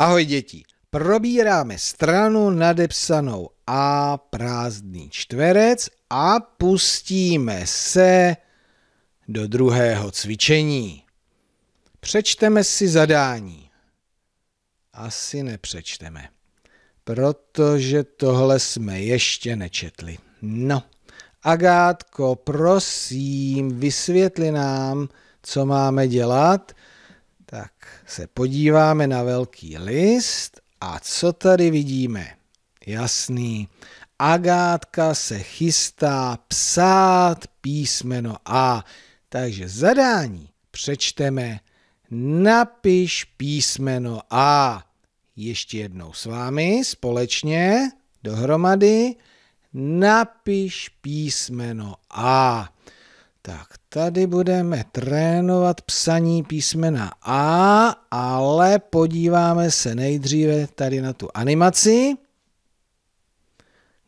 Ahoj děti, probíráme stranu nadepsanou A prázdný čtverec a pustíme se do druhého cvičení. Přečteme si zadání. Asi nepřečteme, protože tohle jsme ještě nečetli. No, Agátko, prosím, vysvětli nám, co máme dělat – tak se podíváme na velký list a co tady vidíme? Jasný. Agátka se chystá psát písmeno A. Takže zadání přečteme napiš písmeno A. Ještě jednou s vámi společně dohromady napiš písmeno A. Tak tady budeme trénovat psaní písmena A, ale podíváme se nejdříve tady na tu animaci,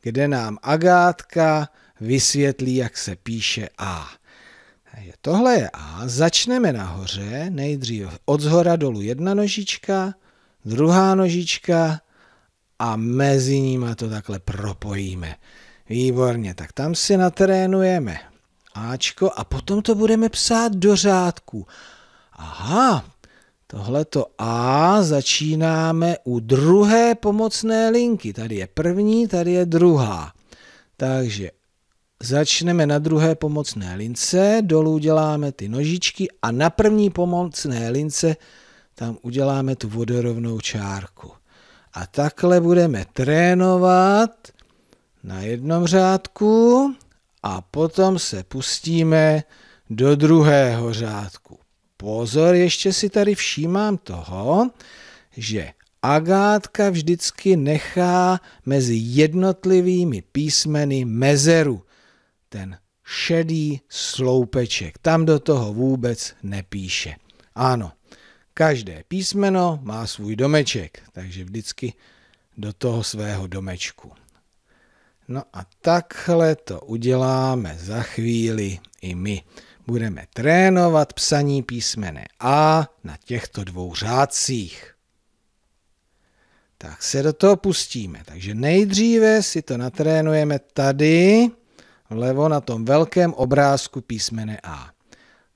kde nám Agátka vysvětlí, jak se píše A. Takže tohle je A, začneme nahoře, nejdříve od zhora dolů jedna nožička, druhá nožička a mezi nimi to takhle propojíme. Výborně, tak tam si natrénujeme Ačko a potom to budeme psát do řádku. Aha, tohleto A začínáme u druhé pomocné linky. Tady je první, tady je druhá. Takže začneme na druhé pomocné lince, dolů děláme ty nožičky a na první pomocné lince tam uděláme tu vodorovnou čárku. A takhle budeme trénovat na jednom řádku a potom se pustíme do druhého řádku. Pozor, ještě si tady všímám toho, že Agátka vždycky nechá mezi jednotlivými písmeny mezeru, ten šedý sloupeček. Tam do toho vůbec nepíše. Ano, každé písmeno má svůj domeček, takže vždycky do toho svého domečku. No a takhle to uděláme za chvíli i my. Budeme trénovat psaní písmene A na těchto dvou řádcích. Tak se do toho pustíme. Takže nejdříve si to natrénujeme tady, vlevo na tom velkém obrázku písmene A.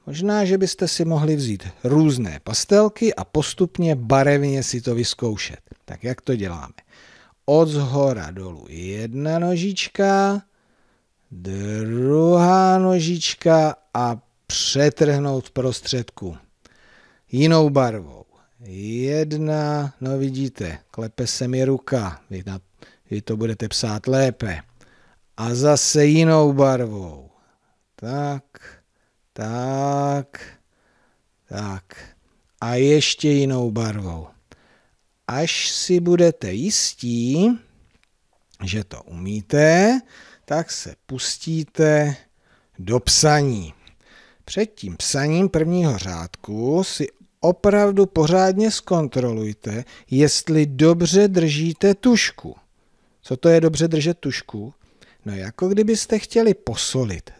Možná, že byste si mohli vzít různé pastelky a postupně barevně si to vyzkoušet. Tak jak to děláme? Od zhora dolů jedna nožička, druhá nožička a přetrhnout prostředku jinou barvou. Jedna, no vidíte, klepe se mi ruka, vy, na, vy to budete psát lépe. A zase jinou barvou. Tak, tak, tak. A ještě jinou barvou až si budete jistí, že to umíte, tak se pustíte do psaní. Před tím psaním prvního řádku si opravdu pořádně zkontrolujte, jestli dobře držíte tušku. Co to je dobře držet tušku? No jako kdybyste chtěli posolit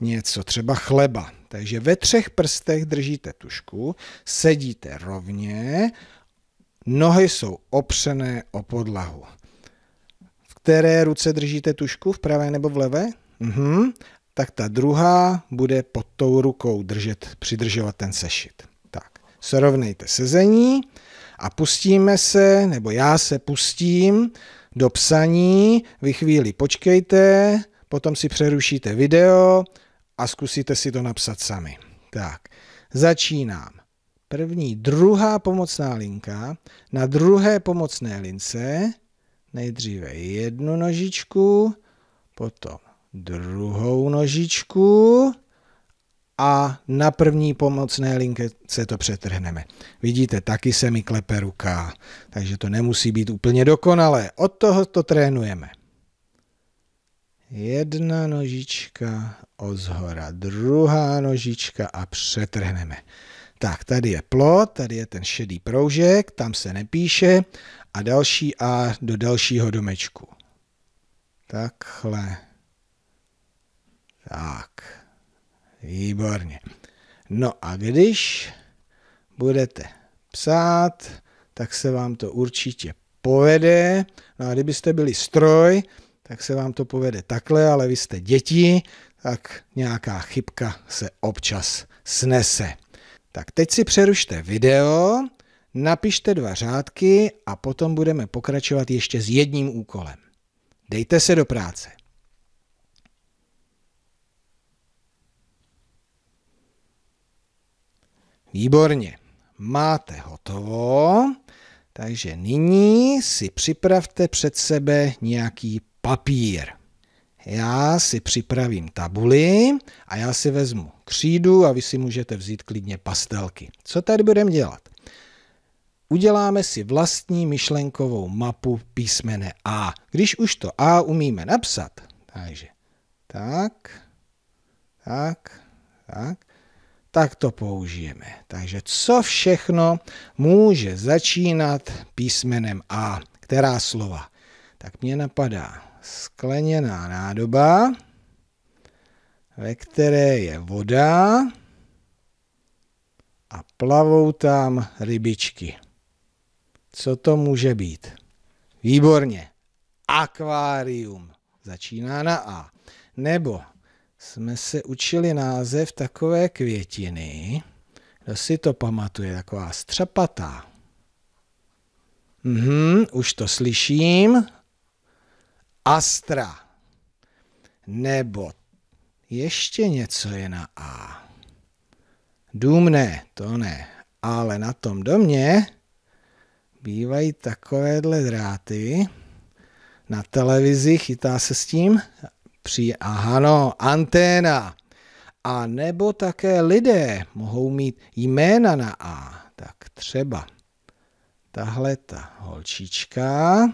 něco, třeba chleba. Takže ve třech prstech držíte tušku, sedíte rovně Nohy jsou opřené o podlahu. V které ruce držíte tušku, v pravé nebo v levé? Mhm. Tak ta druhá bude pod tou rukou držet, přidržovat ten sešit. Tak, srovnejte sezení a pustíme se, nebo já se pustím do psaní. Vy chvíli počkejte, potom si přerušíte video a zkusíte si to napsat sami. Tak, začínám první, druhá pomocná linka, na druhé pomocné lince nejdříve jednu nožičku, potom druhou nožičku a na první pomocné linke se to přetrhneme. Vidíte, taky se mi klepe ruka, takže to nemusí být úplně dokonalé. Od toho to trénujeme. Jedna nožička od zhora, druhá nožička a přetrhneme. Tak, tady je plot, tady je ten šedý proužek, tam se nepíše a další A do dalšího domečku. Takhle. Tak. Výborně. No a když budete psát, tak se vám to určitě povede. No a kdybyste byli stroj, tak se vám to povede takhle, ale vy jste děti, tak nějaká chybka se občas snese. Tak teď si přerušte video, napište dva řádky a potom budeme pokračovat ještě s jedním úkolem. Dejte se do práce. Výborně, máte hotovo, takže nyní si připravte před sebe nějaký papír. Já si připravím tabuli a já si vezmu křídu a vy si můžete vzít klidně pastelky. Co tady budeme dělat? Uděláme si vlastní myšlenkovou mapu písmene A. Když už to A umíme napsat, takže tak, tak, tak, tak to použijeme. Takže co všechno může začínat písmenem A? Která slova? Tak mě napadá skleněná nádoba, ve které je voda a plavou tam rybičky. Co to může být? Výborně. Akvárium. Začíná na A. Nebo jsme se učili název takové květiny. Kdo si to pamatuje? Taková střapatá. Mhm, už to slyším. Astra. Nebo ještě něco je na A. Dům ne, to ne. Ale na tom domě bývají takovéhle dráty. Na televizi chytá se s tím při, aha no, anténa. A nebo také lidé mohou mít jména na A. Tak třeba tahle ta holčička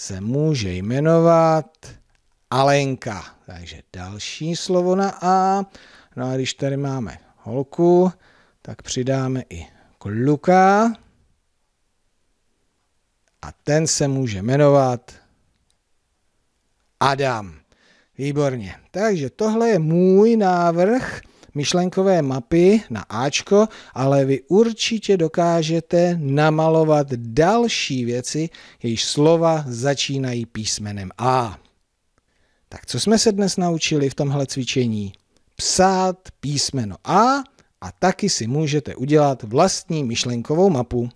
se může jmenovat Alenka. Takže další slovo na A. No a když tady máme holku, tak přidáme i kluka. A ten se může jmenovat Adam. Výborně. Takže tohle je můj návrh myšlenkové mapy na Ačko, ale vy určitě dokážete namalovat další věci, jejichž slova začínají písmenem A. Tak co jsme se dnes naučili v tomhle cvičení? Psát písmeno A a taky si můžete udělat vlastní myšlenkovou mapu.